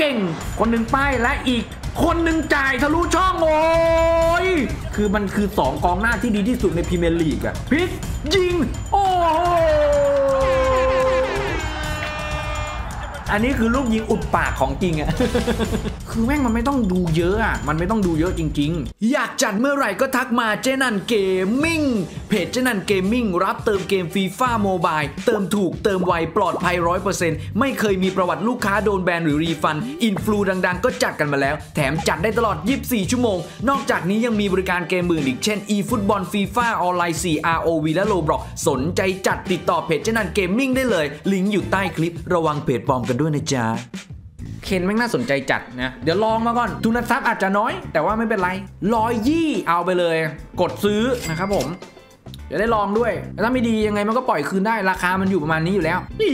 เก่ง คนหนึ่งป้ายและอีก คนหนึ่งจ่ายทะลุช่องโอ้ยคือมันคือ 2 กองหน้าที่ดีที่สุดในพรีเมียร์ลีกอะพิกยิง โอ้ อันนี้คือลูกยิงอุดปากของจริงอะคือแม่งมันไม่ต้องดูเยอะอะมันไม่ต้องดูเยอะจริง ๆ อยากจัดเมื่อไหร่ก็ทักมาเจนัน Gaming เพจเจนัน Gaming รับเติมเกม FIFA Mobileเติมถูกเติมไวปลอดภัย100%ไม่เคยมีประวัติลูกค้าโดนแบนหรือ refund อินฟลูดังๆ ก็จัดกันมาแล้ว แถมจัดได้ตลอด 24 ชั่วโมง นอกจากนี้ยังมีบริการเกมอื่นอีกเช่น eFootball FIFA Online 4 ROV และ Roblox สนใจจัดติดต่อเพจเจนัน Gaming ได้เลย ลิงก์อยู่ใต้คลิประวังเพจปลอมกันด้วยนะจ๊ะเคนแม่งน่าสนใจจัดนะ เดี๋ยวลองมาก่อน ทุนทรัพย์อาจจะน้อย แต่ว่าไม่เป็นไรร้อยยี่เอาไปเลย กดซื้อนะครับผมเดี๋ยวได้ลองด้วยถ้าไม่ดียังไงมันก็ปล่อยคืนได้ราคามันอยู่ประมาณนี้อยู่แล้วอี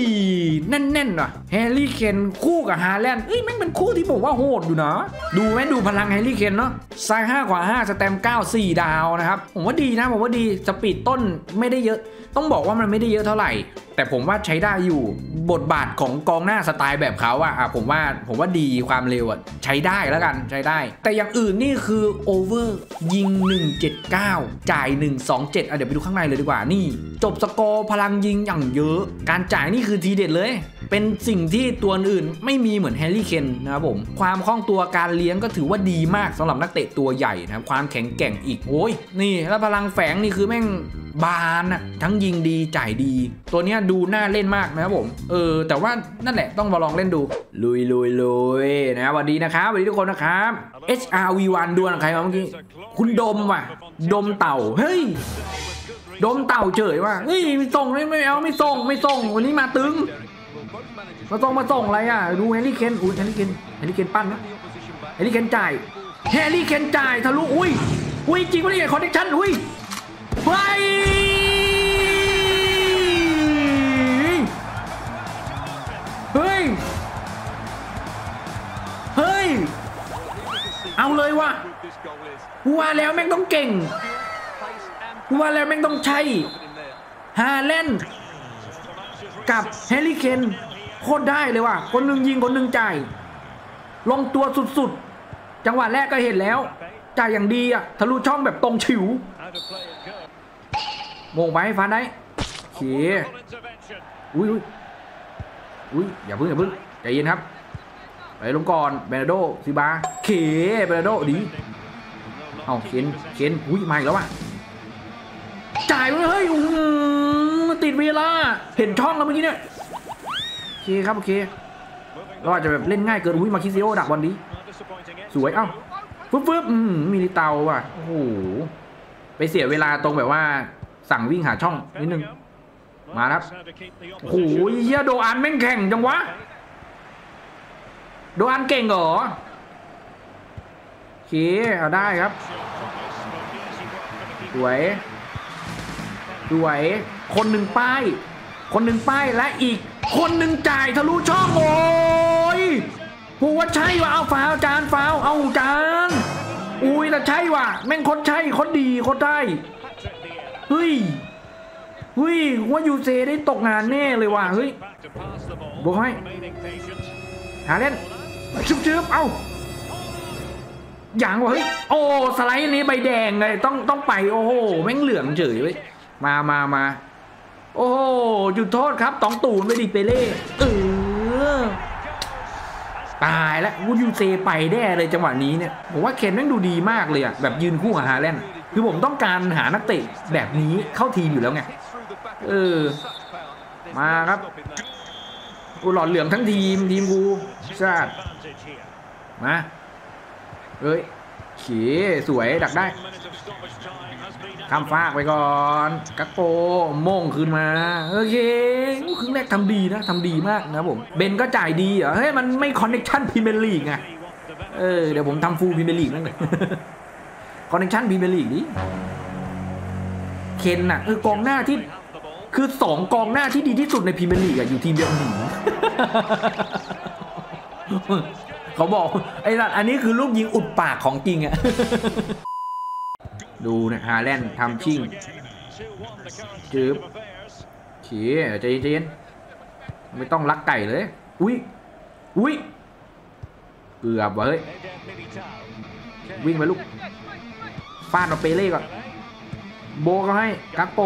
แน่นๆว่ะแฮร์รี่เคนคู่กับฮาแลนด์เอ้ยแม่งเป็นคู่ที่ผมว่าโหดอยู่นะ ดูไหมดูพลังแฮร์รี่เคนเนาะซ้าย5ขวา5 stam 9 4ดาวนะครับ ผมว่าดีนะ ผมว่าดี speed ต้นไม่ได้เยอะ ต้องบอกว่ามันไม่ได้เยอะเท่าไหร่ แต่ผมว่าใช้ได้อยู่บทบาทของกองหน้าสไตล์แบบเขาอะอะผมว่าผมว่าดีความเร็วอะใช้ได้แล้วกันใช้ได้ แต่อย่างอื่นนี่คือ over ยิง 179 จ่าย 127อะเดี๋ยวไปดูข้างในเลยดีกว่านี่ จบสกอร์พลังยิงอย่างเยอะ การจ่ายนี่คือทีเด็ดเลย เป็นสิ่งที่ตัวอื่นไม่มีเหมือนแฮร์รี่เคนนะครับผมความคล่องตัวการเลี้ยงก็ถือว่าดีมากสำหรับนักเตะตัวใหญ่นะครับความแข็งแกร่งอีกโอ้ยนี่ แล้วพลังแฝงนี่คือแม่งบานอะทั้งยิงดีจ่ายดี ตัวเนี้ยดูน่าเล่นมากนะครับผม เออ แต่ว่านั่นแหละต้องมาลองเล่นดู ลุยลุยลุยนะสวัสดีนะครับสวัสดีทุกคนนะครับ HRV1 ดวลกับใครมาเมื่อกี้ คุณดมว่ะ ดมเต่า เฮ้ย ดมเต่าเฉยว่ะ เฮ้ย ไม่ส่งไม่ไม่เอาไม่ส่งไม่ส่ง วันนี้มาตึง มาส่งมาส่งอะไรอะ ดูแฮร์รี่เคนอุ้ยแฮร์รี่เคนแฮร์รี่เคนปั้นนะแฮร์รี่เคนจ่ายแฮร์รี่เคนจ่ายทะลุ อุ้ย อุ้ยจริงวะเนี่ย connection อุ้ยเฮ้ย แล้วแม่งต้องเก่งกูว่าแล้วแม่งต้องใช่ฮาแลนด์กับแฮร์รี่เคนโคตรได้เลยว่ะ คนหนึ่งยิงคนหนึ่งจ่าย ลงตัวสุดๆ จังหวะแรกก็เห็นแล้วจ่ายอย่างดีอะทะลุช่องแบบตรงฉิวโมงไปให้ฟันได้เขอุ้ยอุ้ยอุ้ยอย่าพึ่งอย่าพึ่งใจเย็นครับไปลงก่อนเบรโดซิบาเขเบรโดดี เอาเคนเคนอุ้ยมาอีกแล้วว่ะจ่ายเลยเฮ้ยติดเวลา เห็นช่องแล้วเมื่อกี้เนี่ยโอเคครับโอเคเราอาจจะแบบเล่นง่ายเกินอุ้ยมาคิซิโอดักบอลดีสวยเอ้าฟึบฟึบอืมมีลิเตาว่ะโอ้โหไปเสียเวลาตรงแบบว่า สั่งวิ่งหาช่องนิดนึงมาครับโอ้โหเฮียโดอันแม่งแข่งจังวะ โดอันเก่งเหรอ โอเคเอาได้ครับสวยสวย คนหนึ่งป้าย คนหนึ่งป้ายและอีก คนหนึ่งจ่ายทะลุช่องโอ้ยพูดว่าใช่ว่ะเอาฟาวจานฟาวเอาจานอุ้ยแต่ใช่ว่ะแม่งโคตรใช่โคตรดีโคตรได้เฮ้ยเฮ้ยว่ายูเซได้ตกงานแน่เลยว่ะเฮ้ยบอกให้หาเล่นชึบชึบเอา อย่างวะเฮ้ยโอ้สไลด์นี้ใบแดงเลยต้องต้องไปโอ้โหแม่งเหลืองเฉยเว้ยมามามาโอ้โหจุดโทษครับตองตูนไปดิเปเล่เออตายแล้ววูยูเซไปแน่เลยจังหวะนี้เนี่ยผมว่าเคนแม่งดูดีมากเลยอะแบบยืนคู่กับฮาแลนด์คือผมต้องการหานักเตะแบบนี้เข้าทีมอยู่แล้วไงเออมาครับกูหลอดเหลืองทั้งทีมทีมกูชาติมา เฮ้ยเขีสวยดักได้ข้ามฟากไปก่อนกักโปโม่งคืนมาโอเคครึ่งแรกทำดีนะทำดีมากนะผมเบนก็จ่ายดีเหรอเฮ้ยมันไม่คอนเนคชั่นพรีเมียร์ลีกไงเออเดี๋ยวผมทำ full พรีเมียร์ลีกนั่นเลย connection พรีเมียร์ลีกนี้เคนน่ะเออกองหน้าที่คือสองกองหน้าที่ดีที่สุดในพรีเมียร์ลีกอะอยู่ทีมเดียวหนี เขาบอกไอ้สัตว์อันนี้คือลูกยิงอุดปากของจริงอะดูนะฮาแลนด์ทำชิ่งจืบเขี่ยใจเย็นๆไม่ต้องรักไก่เลย อุ้ยอุ้ยเกือบว่ะเฮ้ยวิ่งไปลูกฟาดเอาเปเล่ก่อนโบก็ให้กักโป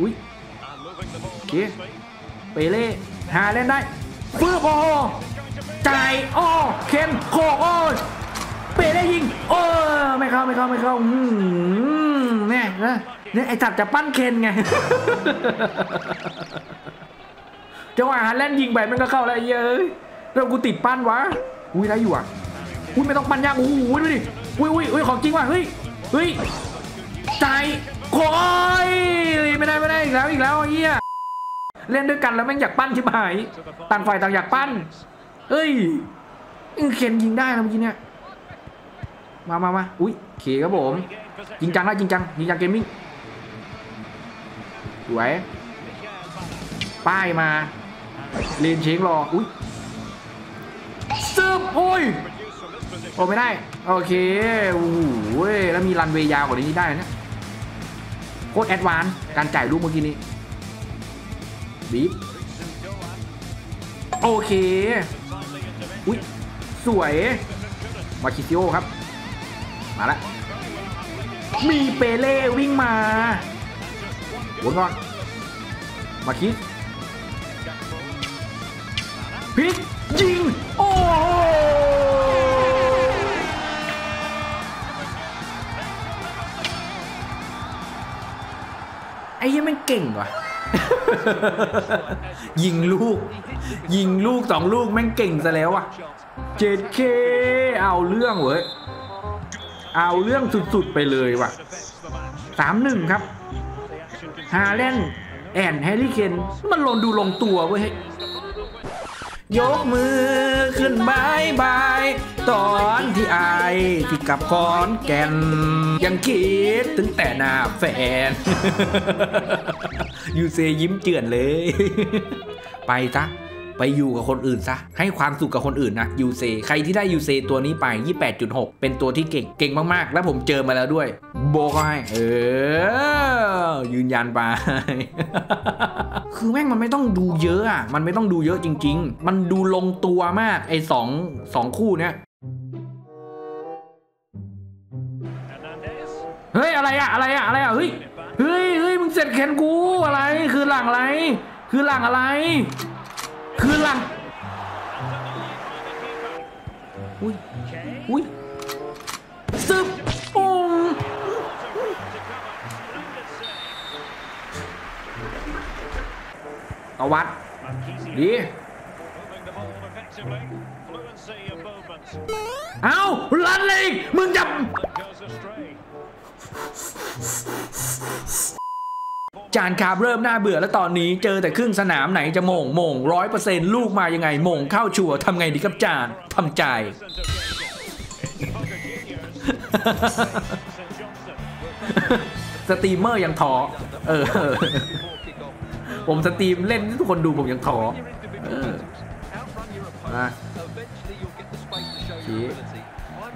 อุ้ยโอเคเปเล่หาเล่นได้ ฟื้บโอ้โหจ่ายอ้เคนโคโอ้เปเล่ยิง โอ้ไม่เข้าไม่เข้าไม่เข้าอืมเนี่ยนะเนี่ยไอ้จัดจะปั้นเคนไงจังหวะฮาแลนด์ยิงไปมันก็เข้าแล้วไอ้เยอ้ยแล้วกูติดปั้นวะอุ้ยได้อยู่อะอุ้ยไม่ต้องปั้นยากโอ้โหดูดิอุ้ยอุ้ยอุ้ยของจริงว่ะเฮ้ยเฮ้ยใจโอ้ยไม่ได้ไม่ได้อีกแล้วอีกแล้วไอ้เฮีย เล่นด้วยกันแล้วแม่งอยากปั้นชิบหาย ต่างฝ่ายต่างอยากปั้นเฮ้ยเคนยิงได้นะเมื่อกี้เนี่ย มามามาอุ้ยเขครับผมจริงจังนะจริงจังจริงจังเกมมิ่งสวย ป้ายมาเลนเชงรอ อุ้ยซึบโอ้ยโอ้ไม่ได้ โอเค โอ้โหเว้ยแล้วมีรันเวย์ยาวกว่านี้ได้นะโคตรแอดวานการจ่ายลูกเมื่อกี้นี้ บีบโอเค อุ้ยสวย มาคิซิโอครับ มาล้วมีเปเล่วิ่งมาวนก่อน มาคิดพิกยิง โอ้โหไอ้ยังมันเก่งว่ะ ยิงลูก ยิงลูกสองลูกแม่งเก่งซะแล้วอะเจ็ด K เอาเรื่องเว้ย เอาเรื่องสุดๆไปเลยว่ะสามหนึ่งครับ ฮาแลนด์ and แฮร์รี่เคนมันลงดูลงตัวเว้ย ยกมือขึ้น bye bye ตอนที่อายที่กลับขอนแก่น ยังคิดถึงแต่หน้าแฟน ยูเซยิ้มเจือนเลย ไปซะไปอยู่กับคนอื่นซะ ให้ความสุขกับคนอื่นนะยูเซใครที่ได้ยูเซตัวนี้ไป 28.6 เป็นตัวที่เก่งเก่งมากๆ แล้วผมเจอมาแล้วด้วย โบก็ให้เออ ยืนยันไป คือแม่งมันไม่ต้องดูเยอะอะ มันไม่ต้องดูเยอะจริง ๆ มันดูลงตัวมากไอ้สองสองคู่เนี้ย เฮ้ยอะไรอะอะไรอะอะไรอะเฮ้ยเฮ้ยเฮ้ยมึงเสร็จแขนกูอะไร คือหลังอะไร คือหลังอะไร คือหลังอุ้ยอุ้ยซึบปุ้งตวัดดีเอาลันเลยมึงจะ จารย์ครับเริ่มน่าเบื่อแล้วตอนนี้เจอแต่ครึ่งสนามไหนจะโหม่งโหม่งร้อยเปอร์เซ็นต์ลูกมายังไงโหม่งเข้าชัวร์ทำไงดีครับจารย์ทำใจ สตรีมเมอร์ยังท้อเออ ผม stream เล่นทุกคนดูผมยังท้อเออมา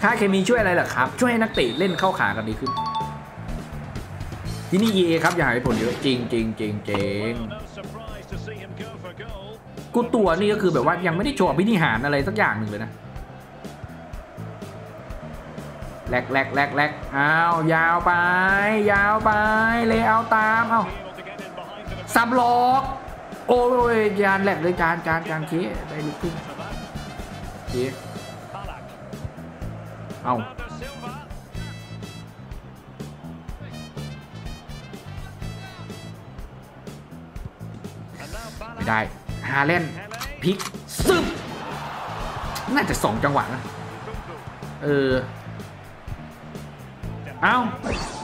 ค่าเคมีช่วยอะไรล่ะครับ ช่วยให้นักเตะเล่นเข้าขากันดีขึ้น ที่นี่ EA ครับ อย่าให้ผลเยอะจริงจริงจริงจริงกูตัวนี่ก็คือแบบว่ายังไม่ได้โชว์พินิหารอะไรสักอย่างหนึ่งเลยนะแลกแลกแลกแลกอ้าวยาวไป ยาวไป เลยเอาตาม เอาสับหลอกโอ้ยจานแหลกเลยจานจานจานเคได้ลุกขึ้นเคเอา ไม่ได้ฮาเล่นพลิกซึบน่าจะสองจังหวะนะเออเอา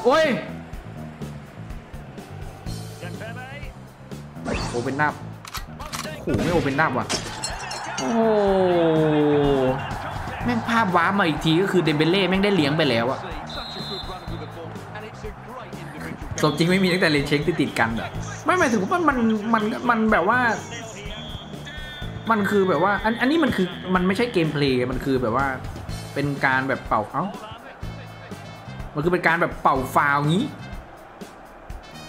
โอ้ยโอเป็นนับโอ้โหไม่โอเป็นนับว่ะ โอ้แม่งภาพว้ามาอีกทีก็คือเดมเบเล่แม่งได้เลี้ยงไปแล้วอะสมจริงไม่มีตั้งแต่เลนเช็คติดติดกันอะ ไม่หมายถึงว่ามันมันมันแบบว่า มันคือแบบว่า อันอันนี้มันคือมันไม่ใช่เกมเพลย์มันคือแบบว่า เป็นการแบบเป่าเอ้ามันคือเป็นการแบบเป่าฟาวงี้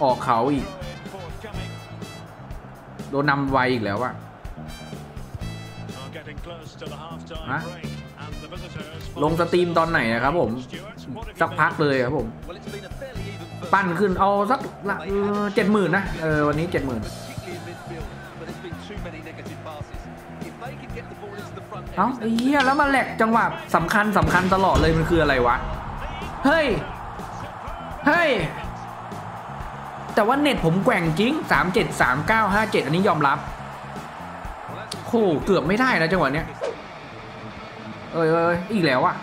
ออกเขาอีกโดนนำไวอีกแล้วอะฮะลงสตรีมตอนไหนนะครับผม สักพักเลยครับผม ปั้นขึ้นเอาสักเจ็ดหมื่นนะเออวันนี้เจ็ดหมื่นเอ้าเหี้ยแล้วมาแหลกจังหวะสำคัญสำคัญตลอดเลยมันคืออะไรวะ เฮ้ย เฮ้ย แต่ว่าเน็ตผมแกว่งจริง 3 7 3 9 5 7 อันนี้ยอมรับโหเกือบไม่ได้นะจังหวะเนี้ยเอ้ยเอ้ยอีกแล้วอะ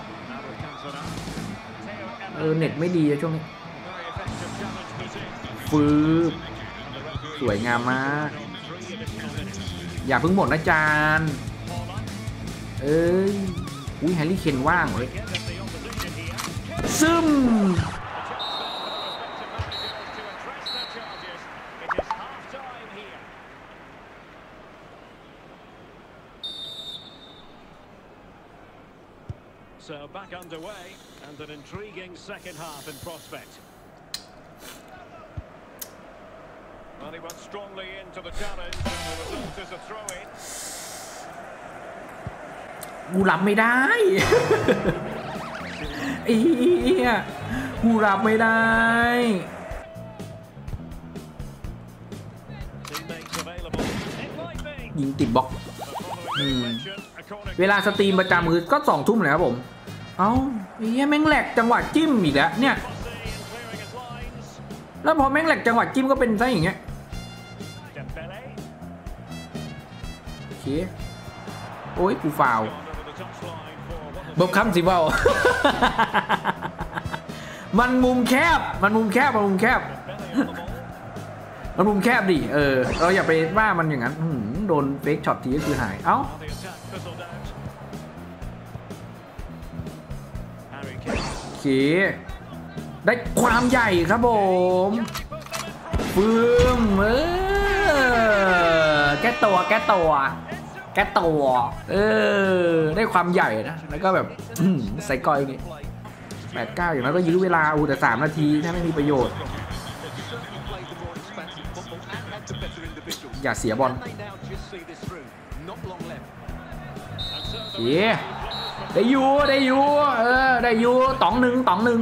เออเน็ตไม่ดีอะช่วงนี้ ฟืบสวยงามมาก อย่าเพิ่งหมดนะจานเอ้ยอุ้ยแฮร์รี่เคนว่างเลยซึม So back underway and an intriguing second half in prospect. Well, he went strongly into the challenge and the result is a throw-in. กูรับไม่ได้ ไอ้เหี้ยกูรับไม่ได้ Teammates available. It might be. ยิงติดบล็อก But following Hmm. deflection, a corner เวลาสตรีมประจำคือก็สองทุ่มเลยครับผม เอ้าไอ้เหี้ยแม่งแหลกจังหวะจิ้มอีกแล้วเนี่ย แล้วพอแม่งแหลกจังหวะจิ้มก็เป็นซะอย่างเงี้ยโอเคโอ้ยกูฟาว gone over the touchline for what was บอกคำสิเบามันมุมแคบ มันมุมแคบ มันมุมแคบ มันมุมแคบดิ เออ เราอย่าไปว่ามันอย่างนั้น โดนเฟกช็อตทีก็คือหาย เอ้า โอเค ได้ความใหญ่ครับผมฟืมเออแก้ตัวแก้ตัวแก้ตัวเออได้ความใหญ่นะแล้วก็แบบใส่ก้อยนี่แปดเก้าอย่างนั้นก็ยื้อเวลาอูแต่สามนาทีถ้าไม่มีประโยชน์ อย่าเสียบอลเย้ได้อยูได้อยูเออได้อยูตองหนึ่งตองหนึ่ง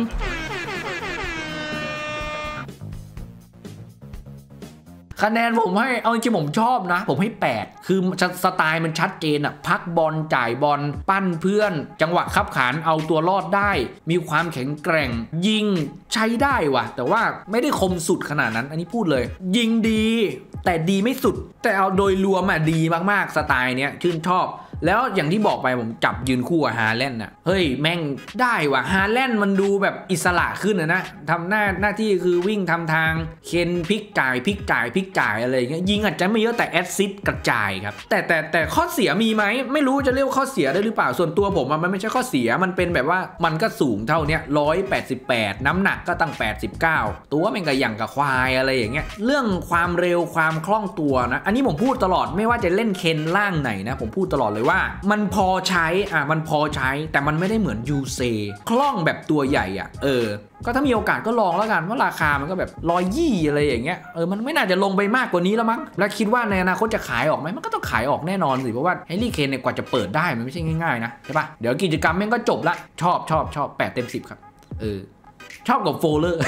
คะแนนผมให้เอาจริงๆผมชอบนะ ผมให้ 8 คือสไตล์มันชัดเจนอะพักบอลจ่ายบอลปั้นเพื่อน จังหวะขับขานเอาตัวรอดได้ มีความแข็งแกร่ง ยิงใช้ได้ว่ะ แต่ว่าไม่ได้คมสุดขนาดนั้น อันนี้พูดเลย ยิงดี แต่ดีไม่สุด แต่เอาโดยรวมอะดีมากๆสไตล์เนี้ยชื่นชอบ แล้วอย่างที่บอกไปผมจับยืนคู่กับฮาแลนด์น่ะเฮ้ยแม่งได้ว่ะฮาแลนด์มันดูแบบอิสระขึ้นนะนะทำหน้าหน้าที่คือวิ่งทำทางเคนพลิกจ่ายพลิกจ่ายพลิกจ่ายอะไรเงี้ยยิงอาจจะไม่เยอะแต่แอดซิสกระจายครับแต่แต่แต่ข้อเสียมีไหมไม่รู้จะเรียกว่าข้อเสียได้หรือเปล่าส่วนตัวผมมันไม่ใช่ข้อเสียมันเป็นแบบว่ามันก็สูงเท่าเนี้ยร้อยแปดสิบแปดน้ำหนักก็ตั้ง 89 ตัวม่งก็อย่างกับควายอะไรอย่างเงี้ยเรื่องความเร็วความคล่องตัวนะอันนี้ผมพูดตลอดไม่ว่าจะเล่นเคนล่างไหนนะผมพูดตลอดเลยว่ามันพอใช้อะมันพอใช้แต่มันไม่ได้เหมือนยูเซคล่องแบบตัวใหญ่อะเออก็ถ้ามีโอกาสก็ลองแล้วกันว่าราคามันก็แบบร้อยยี่อะไรอย่างเงี้ยเออมันไม่น่าจะลงไปมากกว่านี้แล้วมั้งแล้วคิดว่าในอนาคตจะขายออกไหมมันก็ต้องขายออกแน่นอนสิเพราะว่าแฮร์รี่เคนเนี่ยกว่าจะเปิดได้มันไม่ใช่ง่ายๆนะใช่ปะเดี๋ยวกิจกรรมแม่งก็จบละชอบชอบชอบแปดเต็มสิบครับเออชอบกับโฟลเลอร์